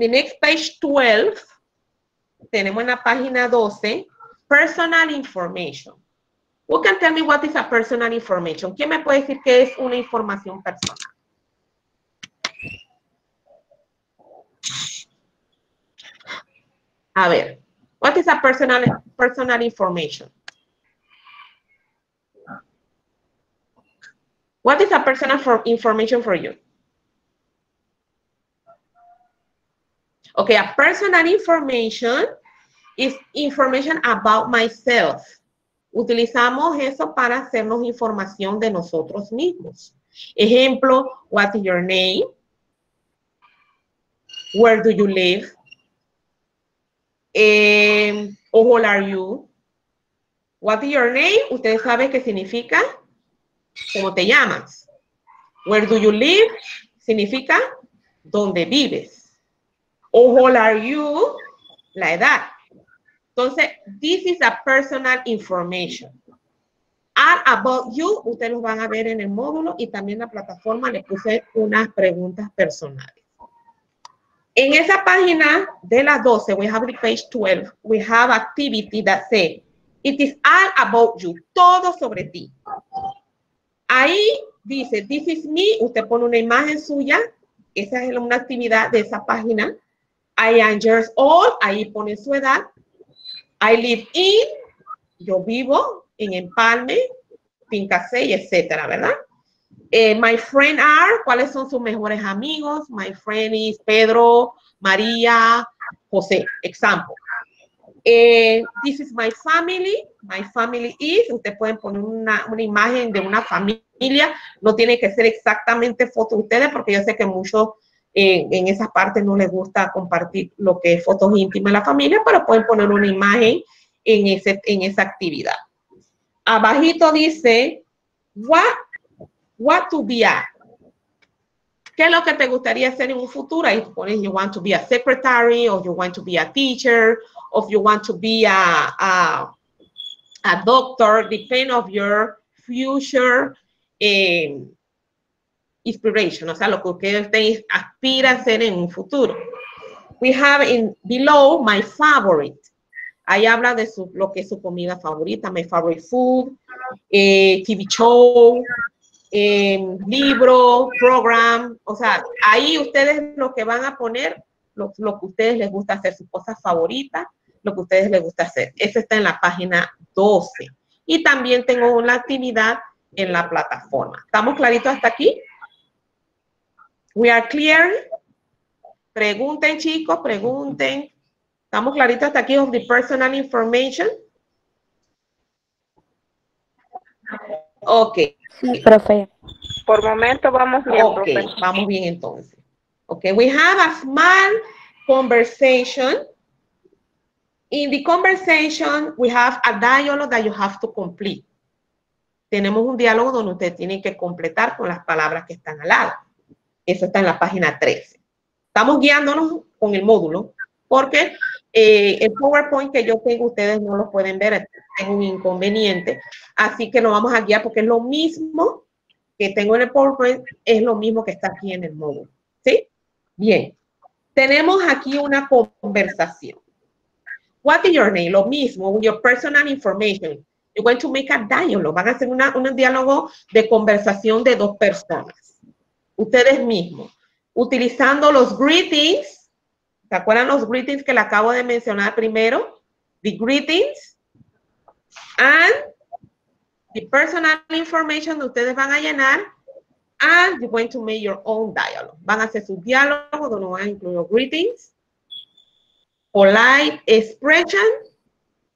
the next page 12, tenemos en la página 12, personal information. Who can tell me what is a personal information? ¿Quién me puede decir qué es una información personal? A ver, what is a personal, personal information? What is a personal for information for you? Okay, a personal information is information about myself. Utilizamos eso para hacernos información de nosotros mismos. Ejemplo, what is your name? Where do you live? Eh, how old are you? What is your name? Ustedes saben qué significa cómo te llamas. Where do you live? Significa dónde vives. How are you? La edad. Entonces, this is a personal information. Are about you, ustedes lo van a ver en el módulo y también la plataforma le puse unas preguntas personales. En esa página de las 12, we have the page 12, we have activity that say, it is all about you, todo sobre ti. Ahí dice, this is me, usted pone una imagen suya, esa es una actividad de esa página. I am years old, ahí pone su edad. I live in, yo vivo en Empalme, Pincasey, etcétera, ¿verdad? Eh, my friend are, ¿cuáles son sus mejores amigos? My friend is Pedro, María, José, example. Eh, this is my family. My family is. Usted pueden poner una, una, imagen de una familia. No tiene que ser exactamente foto de ustedes, porque yo sé que muchos eh, en esa parte no les gusta compartir lo que es fotos íntimas de la familia, pero pueden poner una imagen en, ese, en esa actividad. Abajito dice, what, what to be at. ¿Qué es lo que te gustaría hacer en un futuro? Ahí pones, you want to be a secretary, or you want to be a teacher, or you want to be a, a, a doctor, depend of your future eh, inspiration, o sea, lo que usted aspira a ser en un futuro. We have in below my favorite. Ahí habla de su, lo que es su comida favorita, my favorite food, eh, TV show, eh, libro, program, o sea, ahí ustedes lo que van a poner, lo, lo, que ustedes les gusta hacer, sus cosas favoritas, lo que ustedes les gusta hacer. Eso está en la página 12. Y también tengo una actividad en la plataforma. ¿Estamos claritos hasta aquí? We are clear. Pregunten, chicos, pregunten. ¿Estamos claritos hasta aquí of the personal information? Ok. Sí, profe. Por momento vamos bien, Ok, profe. vamos bien entonces. Ok, we have a small conversation. In the conversation, we have a dialogue that you have to complete. Tenemos un diálogo donde usted tiene que completar con las palabras que están al lado. Eso está en la página 13. Estamos guiándonos con el módulo porque eh, el PowerPoint que yo tengo, ustedes no lo pueden ver, tengo un inconveniente. Así que lo vamos a guiar porque es lo mismo que tengo en el PowerPoint, es lo mismo que está aquí en el módulo. ¿Sí? Bien. Tenemos aquí una conversación. What is your name? Lo mismo, your personal information. You're going to make a dialogue. Van a hacer una, un diálogo de conversación de dos personas. Ustedes mismos. Utilizando los greetings. ¿Se acuerdan los greetings que le acabo de mencionar primero? The greetings. And the personal information que ustedes van a llenar. And you're going to make your own dialogue. Van a hacer su diálogo donde van a incluir greetings polite expression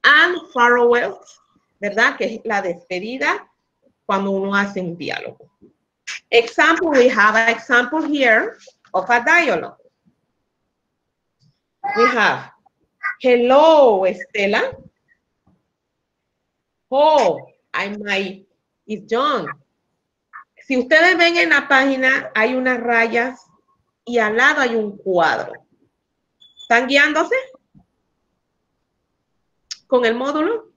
and farewells, ¿verdad? Que es la despedida cuando uno hace un diálogo. Example, we have an example here of a dialogue. We have, hello, Estela. Oh, I'm my, it's John. Si ustedes ven en la página, hay unas rayas y al lado hay un cuadro. ¿Están guiándose con el módulo?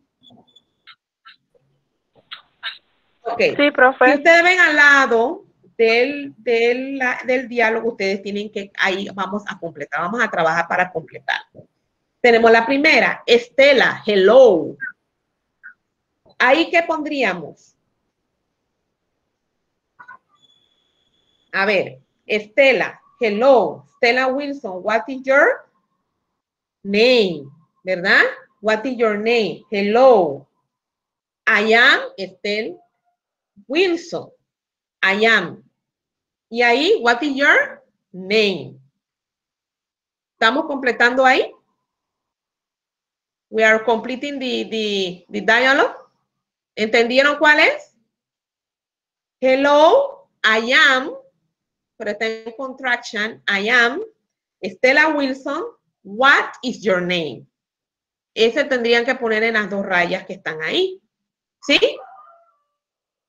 Ok. Sí, Si profe. ustedes ven al lado, del, del, del diálogo ustedes tienen que, ahí vamos a completar, vamos a trabajar para completar. Tenemos la primera, Estela, hello. Ahí, ¿qué pondríamos? A ver, Estela, hello. Stella Wilson, what is your name? ¿Verdad? What is your name? Hello. I am Estelle Wilson. I am. Y ahí, what is your name? ¿Estamos completando ahí? We are completing the, the, the dialogue. ¿Entendieron cuál es? Hello, I am, pero está en contraction. I am Stella Wilson. What is your name? Ese tendrían que poner en las dos rayas que están ahí. ¿Sí?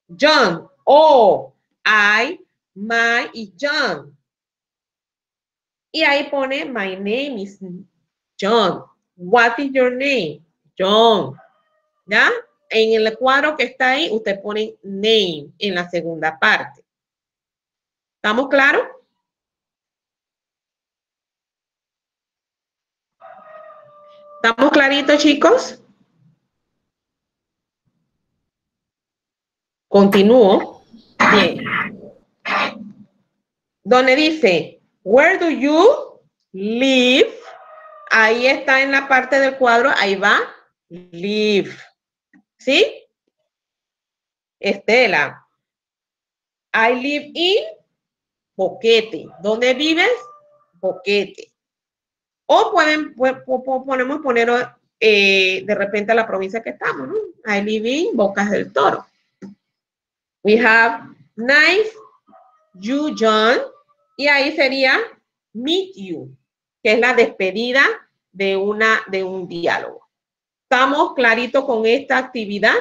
John. Oh, I, my y John. Y ahí pone my name is John. What is your name? John. ¿Ya? En el cuadro que está ahí, usted pone name en la segunda parte. ¿Estamos claros? ¿Estamos claritos, chicos? Continúo. Bien. Donde dice, where do you live? Ahí está en la parte del cuadro, ahí va, live. ¿Sí? Estela. I live in Boquete. ¿Dónde vives? Boquete. O pueden, podemos poner eh, de repente a la provincia que estamos, ¿no? I live in Bocas del Toro. We have nice you, John. Y ahí sería meet you, que es la despedida de, una, de un diálogo. ¿Estamos claritos con esta actividad?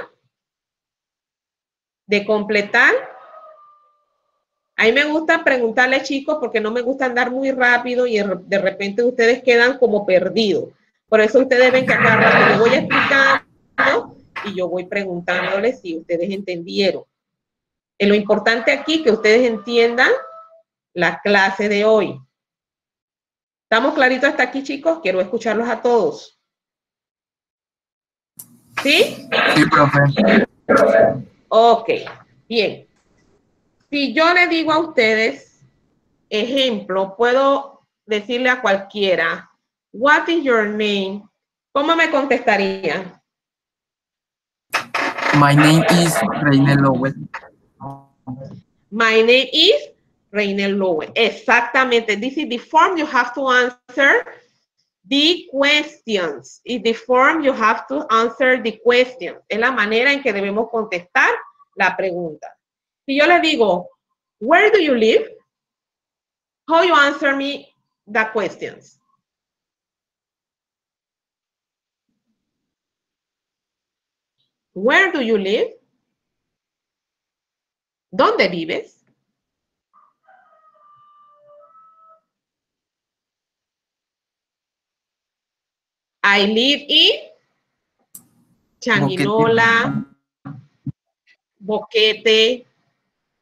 De completar a mí me gusta preguntarle, chicos, porque no me gusta andar muy rápido y de repente ustedes quedan como perdidos. Por eso ustedes ven que acá yo voy explicando y yo voy preguntándoles si ustedes entendieron. Lo importante aquí que ustedes entiendan la clase de hoy. ¿Estamos claritos hasta aquí, chicos? Quiero escucharlos a todos. ¿Sí? Sí, profe. Ok, bien. Si yo le digo a ustedes, ejemplo, puedo decirle a cualquiera, what is your name? ¿Cómo me contestaría? My name is Reinel Lowell. My name is Reinel Lowell. Exactamente. This is the form you have to answer the questions. Is the form you have to answer the questions. Es la manera en que debemos contestar la pregunta. Si yo le digo, where do you live? How you answer me the questions? Where do you live? ¿Dónde vives? I live in Changuinola, Boquete,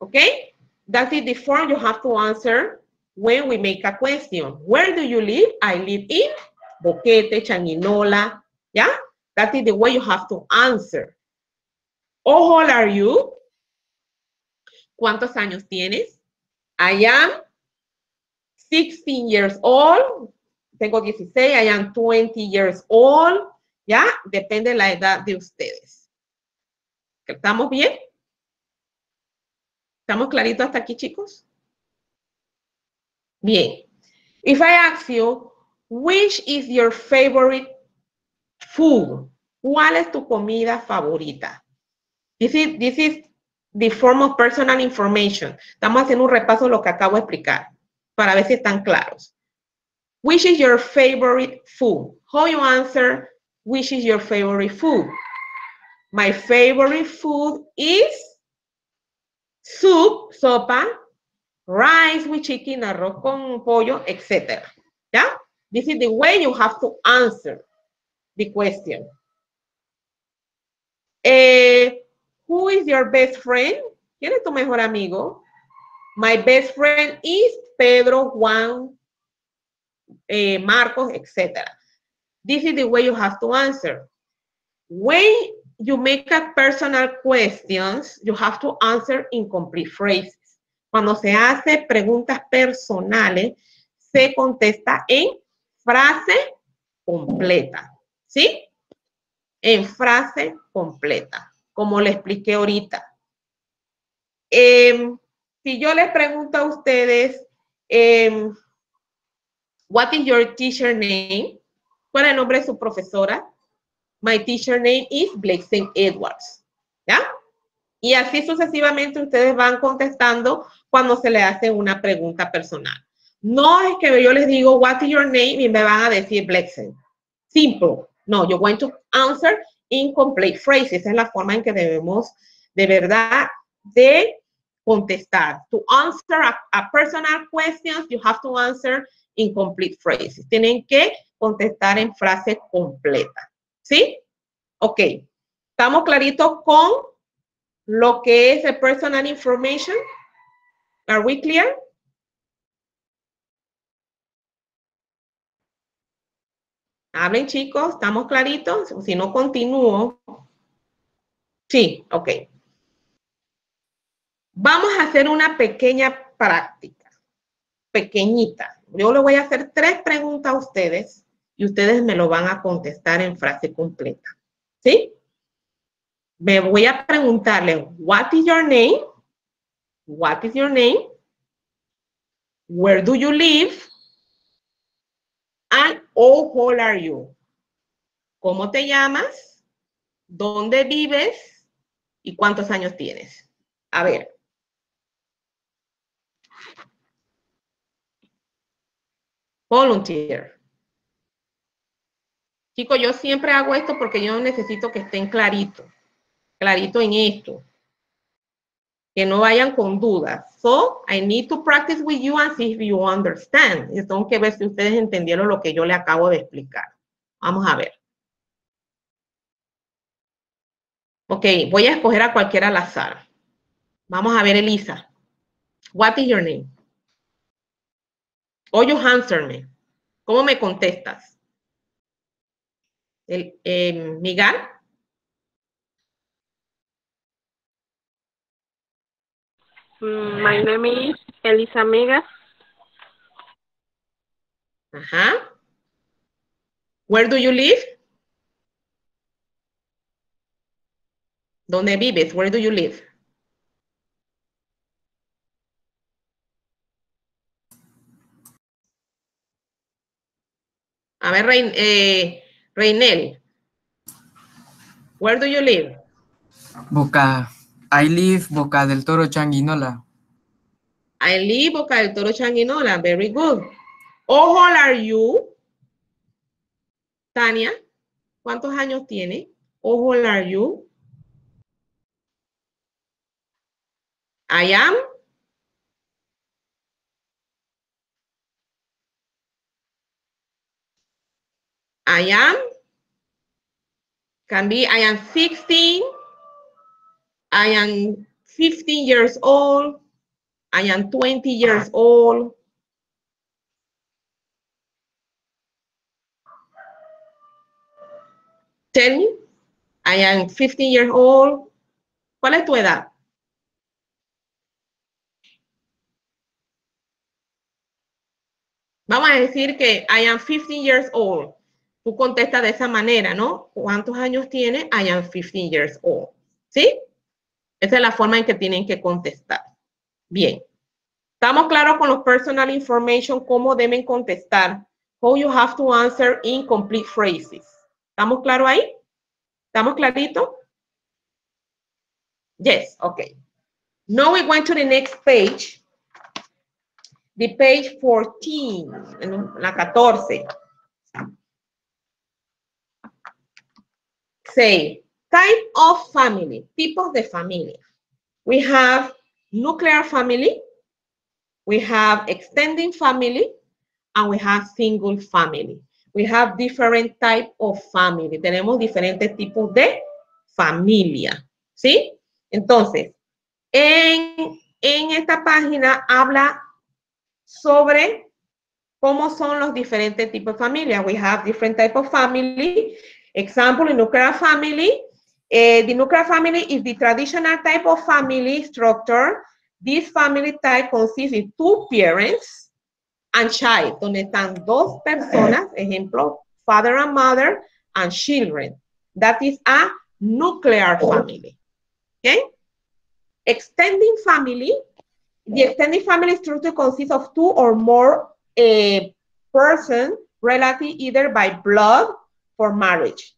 Okay? That is the form you have to answer when we make a question. Where do you live? I live in Boquete, Changuinola. Yeah? That is the way you have to answer. How old are you? ¿Cuántos años tienes? I am 16 years old. Tengo 16. I am 20 years old. ¿Ya? Depende de la edad de ustedes. ¿Estamos bien? ¿Estamos claritos hasta aquí, chicos? Bien. If I ask you, which is your favorite food? ¿Cuál es tu comida favorita? This is, this is the form of personal information. Estamos haciendo un repaso de lo que acabo de explicar para ver si están claros. Which is your favorite food? How you answer, which is your favorite food? My favorite food is soup, sopa, rice with chicken, arroz con pollo, etc. Yeah? This is the way you have to answer the question. Eh, who is your best friend? ¿Quién es tu mejor amigo? My best friend is Pedro, Juan, eh, Marcos, etc. This is the way you have to answer. When you make a personal questions, you have to answer in complete phrases. Cuando se hace preguntas personales, se contesta en frase completa. ¿Sí? En frase completa, como le expliqué ahorita. Em, si yo les pregunto a ustedes, em, what is your teacher name? ¿Cuál es el nombre de su profesora? My teacher name is Blake Edwards. ¿Ya? Y así sucesivamente ustedes van contestando cuando se le hace una pregunta personal. No es que yo les digo, what is your name? Y me van a decir Blexen. Simple. No, you're going to answer in complete phrases. Esa es la forma en que debemos de verdad de contestar. To answer a, personal questions, you have to answer in complete phrases. Tienen que contestar en frase completa. ¿Sí? Ok. ¿Estamos claritos con lo que es el personal information? Are we clear? Hablen chicos, ¿estamos claritos? Si no, continúo. Sí, ok. Vamos a hacer una pequeña práctica, pequeñita. Yo le voy a hacer tres preguntas a ustedes y ustedes me lo van a contestar en frase completa. ¿Sí? Me voy a preguntarle, what is your name? What is your name? Where do you live? And how are you? ¿Cómo te llamas? ¿Dónde vives? ¿Y cuántos años tienes? A ver, Volunteer. Chicos, yo siempre hago esto porque yo necesito que estén claritos, clarito en esto. Que no vayan con dudas. So, I need to practice with you and see if you understand. Y tengo que ver si ustedes entendieron lo que yo le acabo de explicar. Vamos a ver. Ok, voy a escoger a cualquiera al azar. Vamos a ver, Elisa. What is your name? O you answer me. ¿Cómo me contestas? El, eh, Miguel. My name is Elisa Mega. Ajá. Where do you live? ¿Dónde vives? Where do you live? A ver, Rein, eh, Reinel. Where do you live? Boca. I live Boca del Toro Changuinola. I live Boca del Toro Changuinola. Very good. How old are you? Tania, ¿cuántos años tiene? How old are you? I am I am can be I am 16, I am 15 years old, I am 20 years old. Tell me, I am 15 years old. ¿Cuál es tu edad? Vamos a decir que I am 15 years old. Tú contestas de esa manera, ¿no? ¿Cuántos años tiene? I am 15 years old. ¿Sí? Esa es la forma en que tienen que contestar. Bien. ¿Estamos claros con los personal information? ¿Cómo deben contestar? How you have to answer in complete phrases. ¿Estamos claros ahí? ¿Estamos claritos? Yes, okay. Now we went to the next page. The page 14, la 14. say type of family, tipos de familia. We have nuclear family, we have extending family, and we have single family. We have different type of family. Tenemos diferentes tipos de familia, ¿sí? Entonces, en en esta página habla sobre cómo son los diferentes tipos de familia. We have different type of family. Example, nuclear family. Uh, the nuclear family is the traditional type of family structure. This family type consists of two parents and child, donde están dos personas, ejemplo, father and mother, and children. That is a nuclear family. Okay? Extending family. The extended family structure consists of two or more uh, person relative either by blood or marriage.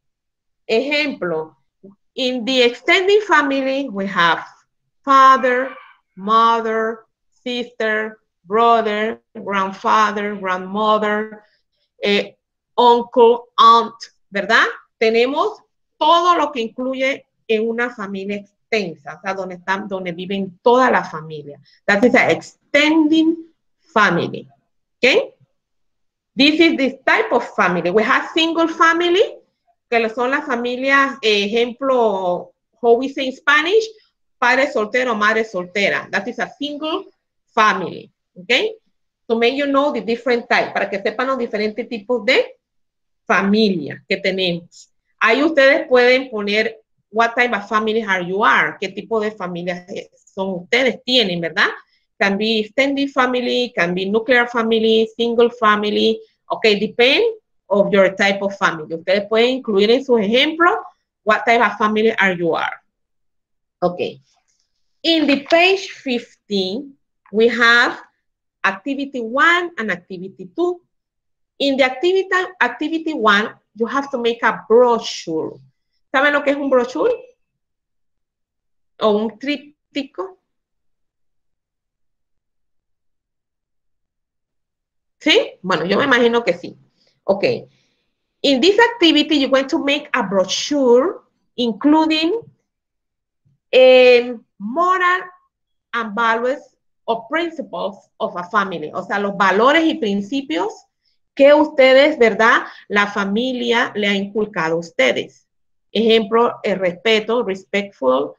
Ejemplo, in the extended family, we have father, mother, sister, brother, grandfather, grandmother, eh, uncle, aunt, ¿verdad? Tenemos todo lo que incluye en una familia extensa, o sea, donde, están, donde viven toda la familia. That is an extending family. Okay? This is this type of family. We have single family, que son las familias, ejemplo, how we say in Spanish, padre soltero, madre soltera. That is a single family. Okay? To make you know the different type, para que sepan los diferentes tipos de familia que tenemos. Ahí ustedes pueden poner what type of family are you are, qué tipo de familia son ustedes tienen, ¿verdad? Can be extended family, can be nuclear family, single family. Okay, depend of your type of family. Ustedes pueden incluir en sus ejemplos what type of family are you are. Okay. In the page 15, we have activity one and activity two. In the activity, activity one, you have to make a brochure. ¿Saben lo que es un brochure? O un tríptico. ¿Sí? Bueno, yo me imagino que sí. Okay. In this activity, you're going to make a brochure including a moral and values or principles of a family. O sea, los valores y principios que ustedes, ¿verdad? La familia le ha inculcado a ustedes. Ejemplo, el respeto, respectful,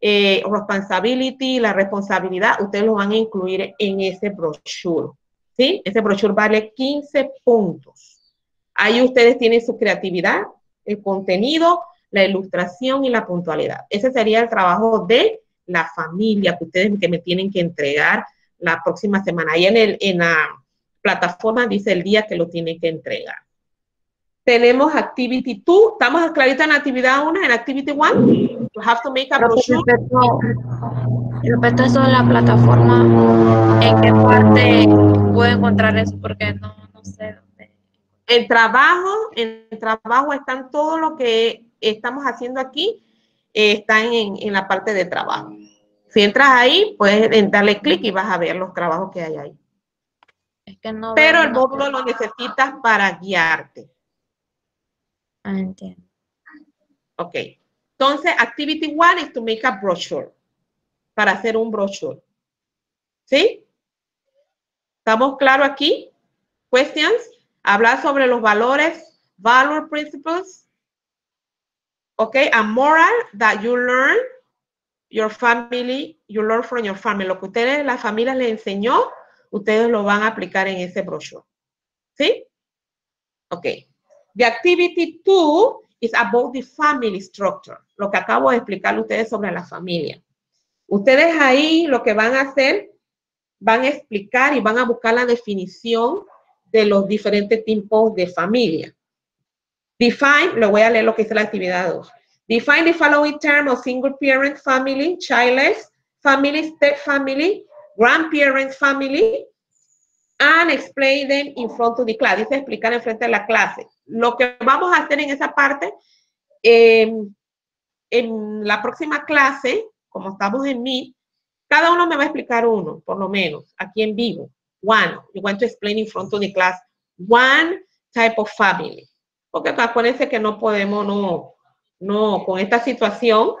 eh, responsibility, la responsabilidad, ustedes lo van a incluir en ese brochure. ¿Sí? Ese brochure vale 15 puntos. Ahí ustedes tienen su creatividad, el contenido, la ilustración y la puntualidad. Ese sería el trabajo de la familia que ustedes que me tienen que entregar la próxima semana. Ahí en, el, en la plataforma dice el día que lo tienen que entregar. Tenemos Activity 2. ¿Estamos claritos en Actividad 1? En Activity 1, you have to make a brochure. Respeto eso de la plataforma, ¿en qué parte puedo encontrar eso? Porque no, no sé. El trabajo, en el trabajo están todo lo que estamos haciendo aquí, eh, están en, en, la parte de trabajo. Si entras ahí, puedes darle clic y vas a ver los trabajos que hay ahí. Es que no Pero el módulo lo necesitas para guiarte. Ah, entiendo. Ok. Entonces, activity one is to make a brochure. Para hacer un brochure. ¿Sí? ¿Estamos claros aquí? Questions? Hablar sobre los valores, value principles. Ok, a moral that you learn, your family, you learn from your family. Lo que ustedes, la familia les enseñó, ustedes lo van a aplicar en ese brochure. ¿Sí? Ok. The activity two is about the family structure. Lo que acabo de explicarle a ustedes sobre la familia. Ustedes ahí lo que van a hacer, van a explicar y van a buscar la definición de los diferentes tipos de familia. Define, lo voy a leer lo que dice la actividad 2. Define the following term of single parent family, childless family, step family, grandparent family, and explain them in front of the class. Dice explicar en frente de la clase. Lo que vamos a hacer en esa parte, eh, en la próxima clase, como estamos en Meet, cada uno me va a explicar uno, por lo menos, aquí en vivo. One, you want to explain in front of the class one type of family. Porque acuérdense que no podemos, no, no, con esta situación,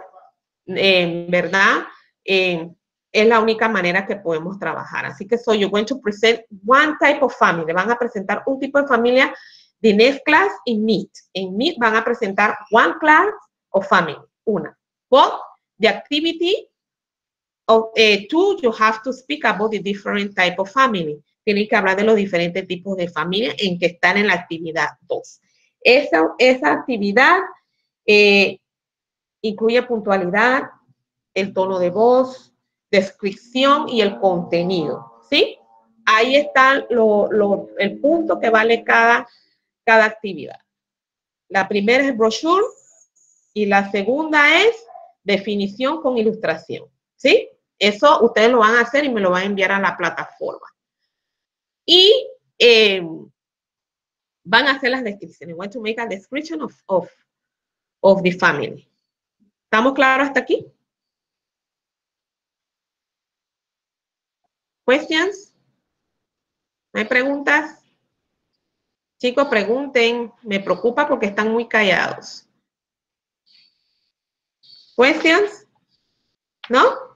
eh, ¿verdad? Eh, es la única manera que podemos trabajar. Así que soy yo going to present one type of family. Van a presentar un tipo de familia the next class in Meet. En Meet van a presentar one class of family, una. But the activity of, eh, two, you have to speak about the different type of family. Tienen que hablar de los diferentes tipos de familia en que están en la actividad 2. Esa, esa actividad eh, incluye puntualidad, el tono de voz, descripción y el contenido, ¿sí? Ahí está lo, lo, el punto que vale cada, cada actividad. La primera es brochure y la segunda es definición con ilustración, ¿sí? Eso ustedes lo van a hacer y me lo van a enviar a la plataforma. Y eh, van a hacer las descripciones. Want to make a description of, of, of the family. ¿Estamos claros hasta aquí? Questions? ¿No hay preguntas? Chicos, pregunten. Me preocupa porque están muy callados. ¿Questions? ¿No?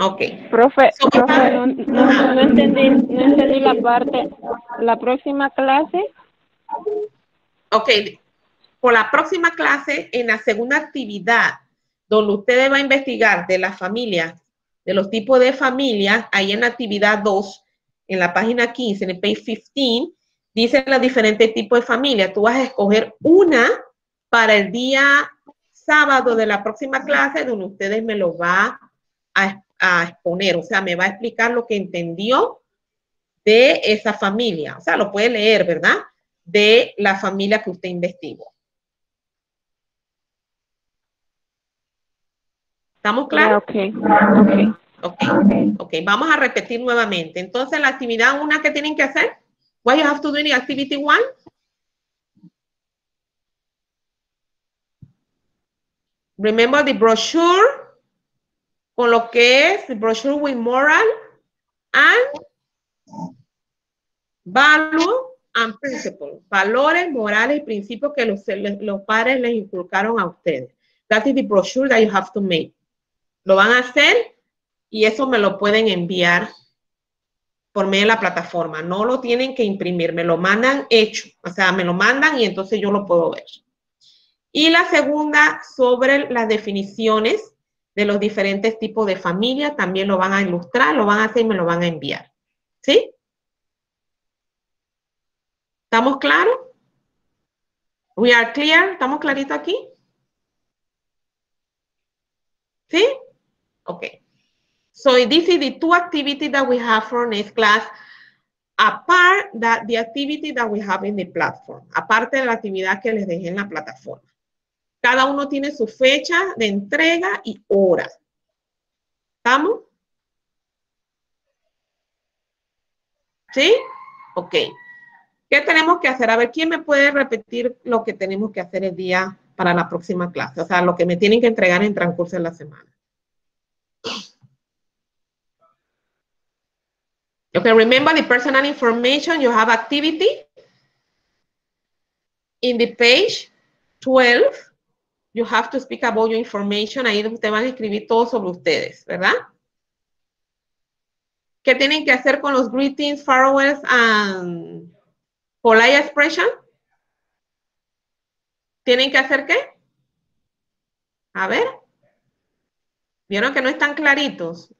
Ok. Profe, So, profe, no, no- ajá. no entendí, no entendí la parte. La próxima clase, Ok. Por la próxima clase, en la segunda actividad, donde ustedes va a investigar de las familias, de los tipos de familias, ahí en la actividad 2, en la página 15, en el page 15, dice los diferentes tipos de familias. Tú vas a escoger una para el día sábado de la próxima clase, donde ustedes me lo va a, a exponer, o sea, me va a explicar lo que entendió de esa familia. O sea, lo puede leer, ¿verdad? De la familia que usted investigó. ¿Estamos claros? ok, ok. Ok, ok, vamos a repetir nuevamente. Entonces, la actividad una que tienen que hacer, what you have to do in activity one? Remember the brochure, con lo que es brochure with moral and value and principle. Valores, morales y principios que los, los padres les inculcaron a ustedes. That is the brochure that you have to make. Lo van a hacer y eso me lo pueden enviar por medio de la plataforma. No lo tienen que imprimir, me lo mandan hecho. O sea, me lo mandan y entonces yo lo puedo ver. Y la segunda, sobre las definiciones de los diferentes tipos de familia, también lo van a ilustrar, lo van a hacer y me lo van a enviar. ¿Sí? ¿Estamos claros? We are clear? ¿Estamos claritos aquí? ¿Sí? Okay. So this is the two activities that we have for next class, apart that the activity that we have in the platform, aparte de la actividad que les dejé en la plataforma. Cada uno tiene su fecha de entrega y hora. ¿Estamos? ¿Sí? Ok. ¿Qué tenemos que hacer? A ver, ¿quién me puede repetir lo que tenemos que hacer el día para la próxima clase? O sea, lo que me tienen que entregar en transcurso de la semana. Okay, remember the personal information, you have activity in the page 12. You have to speak about your information. Ahí ustedes van a escribir todo sobre ustedes, ¿verdad? ¿Qué tienen que hacer con los greetings, farewells, and polite expression? ¿Tienen que hacer qué? A ver. ¿Vieron que no están claritos?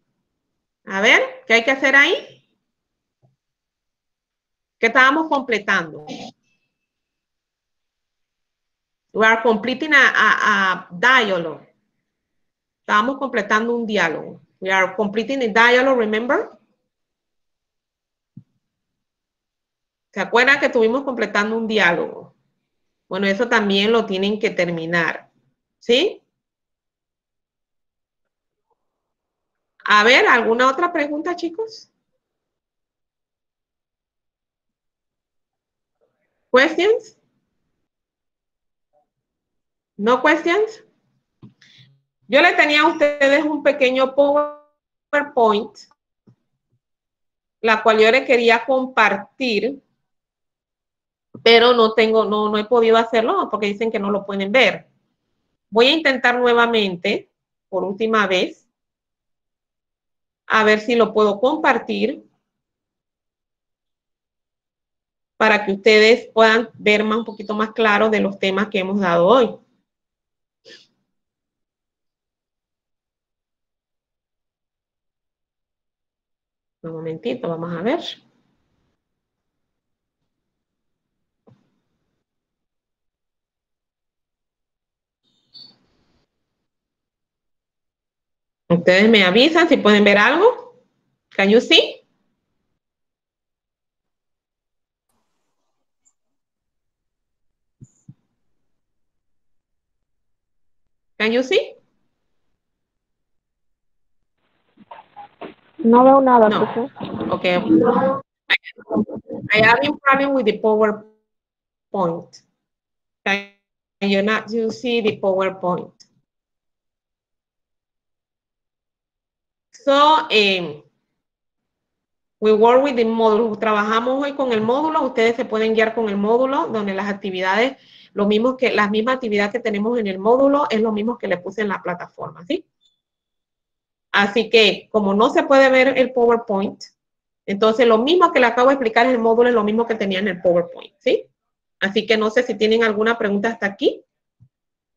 A ver, ¿qué hay que hacer ahí? ¿Qué estábamos completando? We are completing a, a, dialogue. Estábamos completando un diálogo. We are completing a dialogue, remember? ¿Se acuerdan que estuvimos completando un diálogo? Bueno, eso también lo tienen que terminar. ¿Sí? A ver, ¿alguna otra pregunta, chicos? Questions? No questions? Yo le tenía a ustedes un pequeño PowerPoint, la cual yo le quería compartir, pero no tengo, no, no he podido hacerlo porque dicen que no lo pueden ver. Voy a intentar nuevamente, por última vez, a ver si lo puedo compartir para que ustedes puedan ver más un poquito más claro de los temas que hemos dado hoy. Un momentito, vamos a ver. Ustedes me avisan si pueden ver algo. Can you see? Can you see? No veo nada, No. Okay. I have a problem with the PowerPoint. Can you not you see the PowerPoint? So, um, we work with the módulo. Trabajamos hoy con el módulo. Ustedes se pueden guiar con el módulo, donde las actividades, lo mismo que las mismas actividades que tenemos en el módulo, es lo mismo que le puse en la plataforma, ¿sí? Así que, como no se puede ver el PowerPoint, entonces lo mismo que le acabo de explicar en el módulo es lo mismo que tenía en el PowerPoint, ¿sí? Así que no sé si tienen alguna pregunta hasta aquí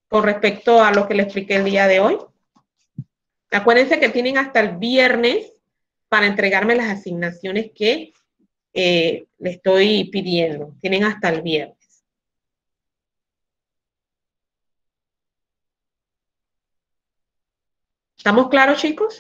con respecto a lo que le expliqué el día de hoy. Acuérdense que tienen hasta el viernes para entregarme las asignaciones que eh, le estoy pidiendo. Tienen hasta el viernes. ¿Estamos claros, chicos?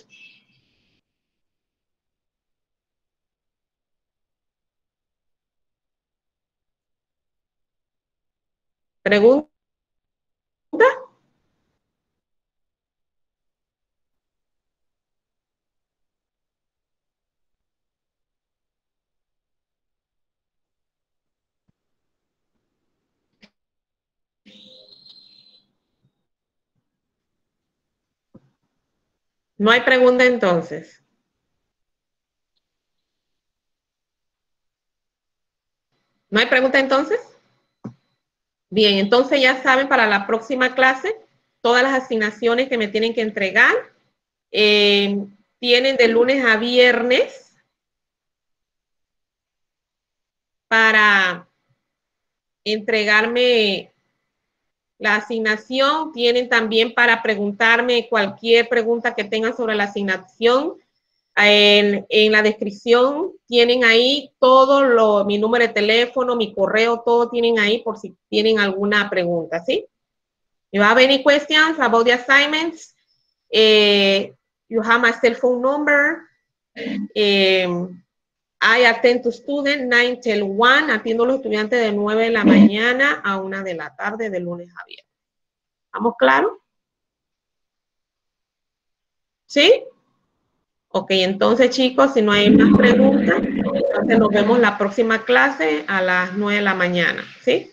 No hay pregunta entonces. ¿No hay pregunta entonces? Bien, entonces ya saben para la próxima clase todas las asignaciones que me tienen que entregar. Eh, tienen de lunes a viernes para entregarme la asignación. Tienen también para preguntarme cualquier pregunta que tengan sobre la asignación. En, en, la descripción tienen ahí todo lo, mi número de teléfono, mi correo, todo tienen ahí por si tienen alguna pregunta, ¿sí? You have any questions about the assignments? Eh, you have my cell phone number. Eh, I attend to student 9 till 1. Atiendo a los estudiantes de 9 de la mañana a 1 de la tarde, de lunes a viernes. ¿Estamos claros? ¿Sí? Ok, entonces chicos, si no hay más preguntas, entonces nos vemos la próxima clase a las 9 de la mañana, ¿sí?